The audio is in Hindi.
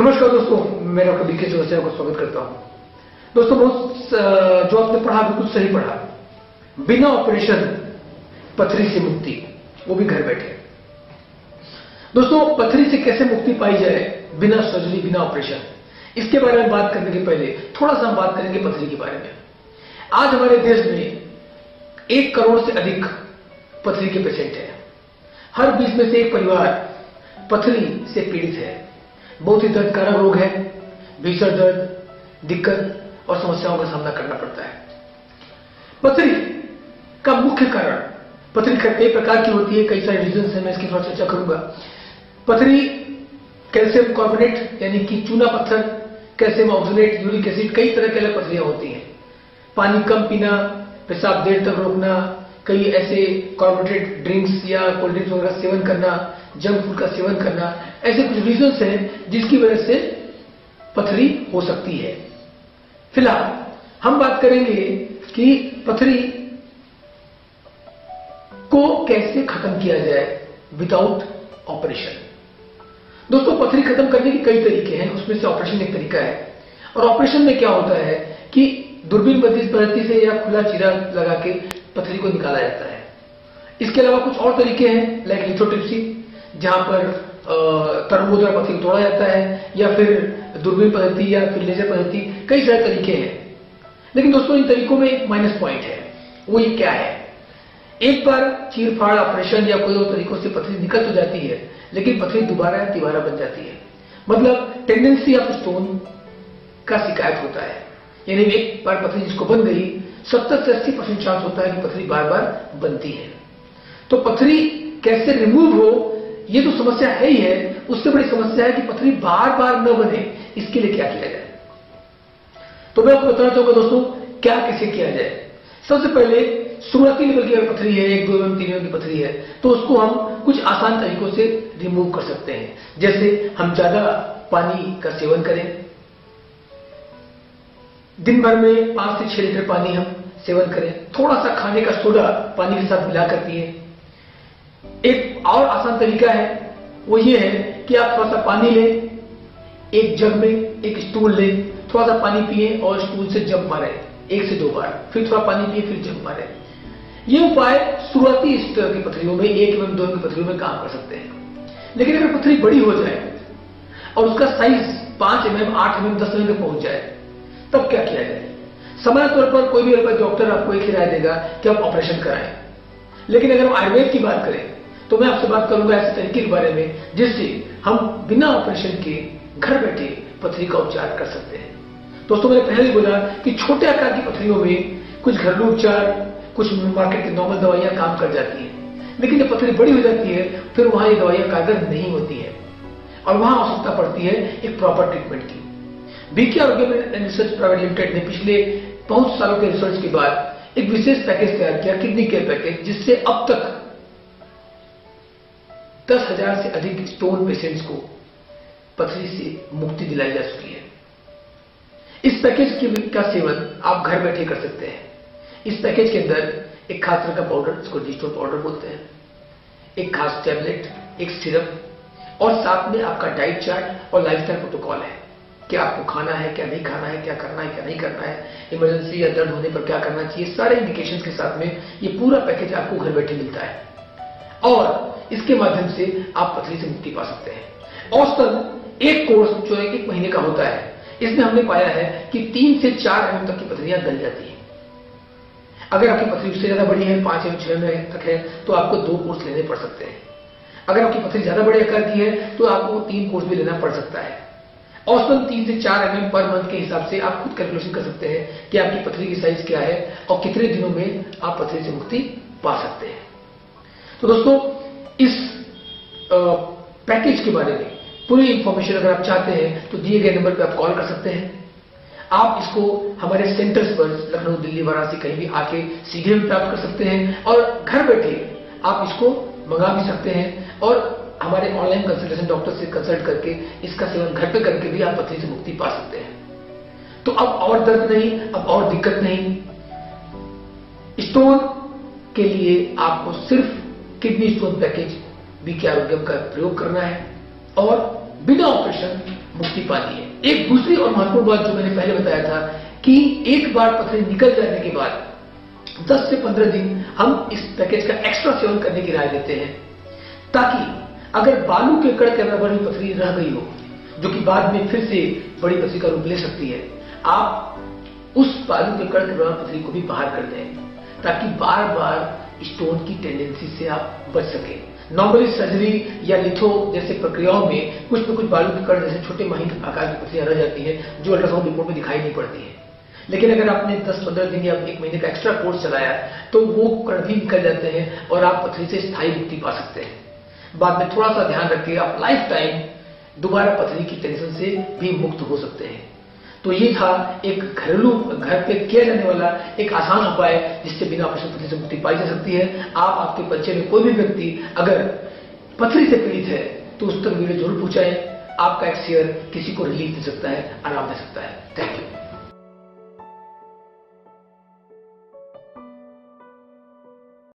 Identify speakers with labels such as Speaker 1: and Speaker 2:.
Speaker 1: नमस्कार दोस्तों, मैं डॉक्टर बीके चौरसिया को स्वागत करता हूँ। दोस्तों, बहुत जो आपने पढ़ा, बिल्कुल सही पढ़ा। बिना ऑपरेशन, पथरी से मुक्ति, वो भी घर बैठे। दोस्तों, पथरी से कैसे मुक्ति पाई जाए? बिना सर्जरी बिना ऑपरेशन इसके बारे में बात करने के पहले, थोड़ा सा हम बात करेंगे पथरी के बारे में। आज हमारे देश में एक करोड़ से अधिक पथरी के पेशेंट हैं। हर बीस में से एक परिवार पथरी से पीड़ित है। बहुत ही दर्दकारक रोग है। भीषण दर्द, दिक्कत और समस्याओं का सामना करना पड़ता है। पथरी का मुख्य कारण, पथरी कई प्रकार की होती है, कई सारे रीजन है, मैं इसकी थोड़ा चर्चा करूँगा। पथरी कैल्शियम कार्बोनेट यानी कि चूना पत्थर, कैल्शियम ऑक्सीनेट यूरिक एसिड कई तरह के अलग पथरियाँ होती हैं। पानी कम पीना, पेशाब देर तक रोकना कई ऐसे कार्बोनेटेड ड्रिंक्स या कोल्ड ड्रिंक्स वगैरह सेवन करना जंक फ़ूड का सेवन करना, ऐसे कुछ रीजंस हैं जिसकी वजह से पथरी हो सकती है। फ़िलहाल, हम बात करेंगे कि पथरी को कैसे खत्म किया जाए विदाउट ऑपरेशन दोस्तों, पथरी खत्म करने के कई तरीके हैं, उसमें से ऑपरेशन एक तरीका है। और ऑपरेशन में क्या होता है कि दूरबीन बत्तीस पद्धति से या खुला चीरा लगा के पथरी को निकाला जाता है। इसके अलावा कुछ और तरीके हैं लाइक लिथोट्रिप्सी जहाँ पर तरबूजा पथरी तोड़ा जाता है, या फिर दूरबीन पद्धति या फिर लेजर पद्धति, कई सारे तरीके हैं। लेकिन दोस्तों, इन तरीकों में एक माइनस पॉइंट है। वो ये क्या है? एक बार चीरफाड़ ऑपरेशन या कोई और तरीकों से पथरी निकल तो जाती है, लेकिन पथरी दोबारा या तिबारा बन जाती है। मतलब टेंडेंसी ऑफ़ स्टोन का शिकायत होता है। यानी एक बार पथरी जिसको बन गई सत्तर से अस्सी परसेंट चांस होता है कि पथरी बार बार बनती है। तो पथरी कैसे रिमूव हो, ये तो समस्या है ही है। उससे बड़ी समस्या है कि पथरी बार बार न बने, इसके लिए क्या किया जाए? तो मैं आपको बताना चाहूँगा दोस्तों, क्या कैसे किया जाए? सबसे पहले शुरुआती लेवल की अगर पथरी है, एक, दो एवं तीन एवं की पथरी है तो उसको हम कुछ आसान तरीकों से रिमूव कर सकते हैं। जैसे हम ज़्यादा पानी का सेवन करें दिन भर में पाँच से छह लीटर पानी हम सेवन करें। थोड़ा सा खाने का सोडा पानी के साथ मिला मिलाकर पिए एक और आसान तरीका है, वो ये है कि आप थोड़ा सा पानी लें, एक जग में एक स्टूल लें थोड़ा सा पानी पिए और स्टूल से जंप मारे, एक से दो बार। फिर थोड़ा पानी पिए, फिर जंप मारे। ये उपाय शुरुआती स्तर की पथरियों में, एक एवं दो की पथरियों में काम कर सकते हैं। लेकिन अगर पथरी बड़ी हो जाए और उसका साइज़ पाँच एम एम आठ एम एम दस एम में पहुँच जाए तब क्या किया जाए? समय तौर पर कोई भी अल्पा डॉक्टर आपको एक ही राय देगा कि आप ऑपरेशन कराएँ। लेकिन अगर हम आयुर्वेद की बात करें तो मैं आपसे बात करूँगा ऐसे तरीके के बारे में, जिससे हम बिना ऑपरेशन के घर बैठे पथरी का उपचार कर सकते हैं। दोस्तों, मैंने पहले ही बोला कि छोटे आकार की पथरियों में कुछ घरेलू उपचार, कुछ मार्केट की नॉर्मल दवाइयाँ काम कर जाती हैं। लेकिन जब पथरी बड़ी हो जाती है, फिर वहाँ ये दवाइयाँ कारगर नहीं होती है। और वहाँ आवश्यकता पड़ती है एक प्रॉपर ट्रीटमेंट की। BK Arogya research private limited ने पिछले बहुत सालों के रिसर्च के बाद एक विशेष पैकेज तैयार किया किडनी केयर पैकेज जिससे अब तक दस हज़ार से अधिक स्टोन पेशेंट्स को पथरी से मुक्ति दिलाई जा चुकी है। इस पैकेज की का सेवन आप घर बैठे कर सकते हैं। इस पैकेज के अंदर एक खास तरह का पाउडर इसको डिजिटल पाउडर बोलते हैं। एक खास टैबलेट एक सिरप और साथ में आपका डाइट चार्ट और लाइफस्टाइल प्रोटोकॉल है। क्या आपको खाना है, क्या नहीं खाना है, क्या करना है, क्या नहीं करना है इमरजेंसी या दर्द होने पर क्या करना चाहिए, सारे इंडिकेशन के साथ में ये पूरा पैकेज आपको घर बैठे मिलता है। और इसके माध्यम से आप पथरी से मुक्ति पा सकते हैं। औसतन एक कोर्स जो है एक महीने का होता है। इसमें हमने पाया है कि तीन से चार एम तक की पथरियाँ गल जाती हैं। अगर आपकी पथरी उससे ज़्यादा बड़ी है, पाँच एम छह एम तक है तो आपको दो कोर्स लेने पड़ सकते हैं। अगर आपकी पथरी ज़्यादा बड़े आकार की है तो आपको तीन कोर्स भी लेना पड़ सकता है। औसतन तीन से चार एम पर मंथ के हिसाब से आप खुद कैलकुलेशन कर सकते हैं कि आपकी पथरी की साइज़ क्या है और कितने दिनों में आप पथरी से मुक्ति पा सकते हैं। तो दोस्तों, इस पैकेज के बारे में पूरी इंफॉर्मेशन अगर आप चाहते हैं तो दिए गए नंबर पर आप कॉल कर सकते हैं। आप इसको हमारे सेंटर्स पर, लखनऊ, दिल्ली, वाराणसी, कहीं भी आके सीधे भी प्राप्त कर सकते हैं और घर बैठे आप इसको मंगा भी सकते हैं और हमारे ऑनलाइन कंसल्टेशन डॉक्टर से कंसल्ट करके, इसका सेवन घर पे करके भी आप पथरी से मुक्ति पा सकते हैं। तो अब और दर्द नहीं, अब और दिक्कत नहीं। स्टोन के लिए आपको सिर्फ़ kidney stone package BK Arogyam का प्रयोग करना है और बिना ऑपरेशन मुक्ति पाती है। एक दूसरी और महत्वपूर्ण बात जो मैंने पहले बताया था कि एक बार पथरी निकल जाने के बाद 10 से 15 दिन हम इस पैकेज का एक्स्ट्रा सेवन करने की राय देते हैं ताकि अगर बालू के कड़ के बराबर में पथरी रह गई हो, जो कि बाद में फिर से बड़ी पथरी का रूप ले सकती है, आप उस बालू के कड़ के बराबर पथरी को भी बाहर कर दें, ताकि बार बार स्टोन की टेंडेंसी से आप बच सके। नॉर्मली सर्जरी या लिथो जैसे प्रक्रियाओं में कुछ न कुछ बालू के कण जैसे छोटे महीन आकार की पथरियाँ रह जाती हैं, जो अल्ट्रासाउंड रिपोर्ट में दिखाई नहीं पड़ती है। लेकिन अगर आपने 10-15 दिन या एक महीने का एक्स्ट्रा कोर्स चलाया तो वो कण भी निकल जाते हैं और आप पथरी से स्थायी मुक्ति पा सकते हैं। बाद में थोड़ा सा ध्यान रखिए, आप लाइफ टाइम दोबारा पथरी की टेंशन से भी मुक्त हो सकते हैं। तो ये था एक घरेलू, घर पे किया जाने वाला एक आसान उपाय जिससे बिना ऑपरेशन पथरी से मुक्ति पाई जा सकती है। आप, आपके बच्चे में कोई भी व्यक्ति अगर पथरी से पीड़ित है तो उस तक वीडियो ज़रूर पहुंचाएँ आपका एक शेयर किसी को रिलीफ दे सकता है, आराम दे सकता है।